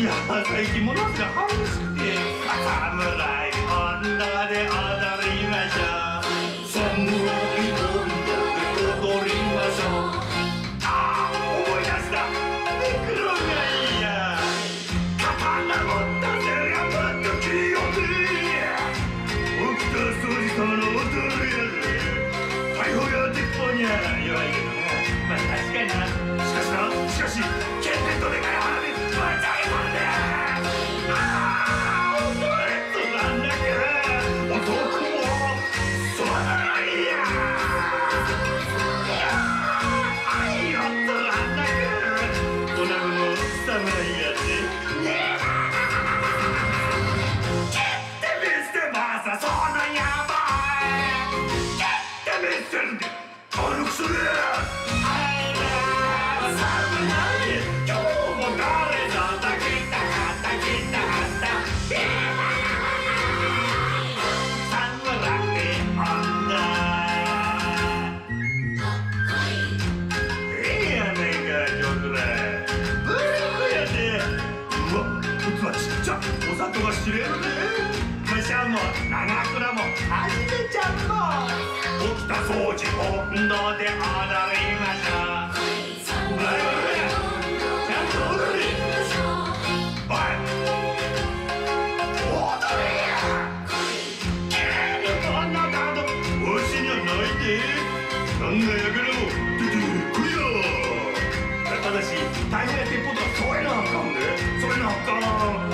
いや最近ものすごい激しくて侍女で踊りましょう侍女で踊りましょうああ思い出したネクロがいや刀持ったぜがぶっときよね奥田総司様の踊るやで逮捕や鉄砲に。は弱い砂糖が知れるねむしゃも長倉もはじめちゃん。も起きた掃除温度で踊りましょうおい。おいおいちゃんと踊れおい踊れやえなカードわしにはないでなんだやからも出てくれよ。ただし大変な鉄砲とかそういうのはあかんで。そういうのはあかん。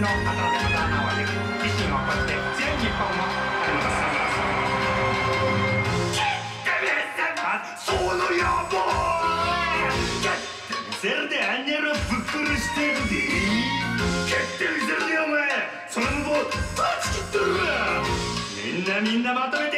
の刀で刀を上げ自身を越して強い日本をってみせるであんにゃろぶっ殺してるで。決定してるでお前。その向こうパチ切っとるわみんなみんなまとめて。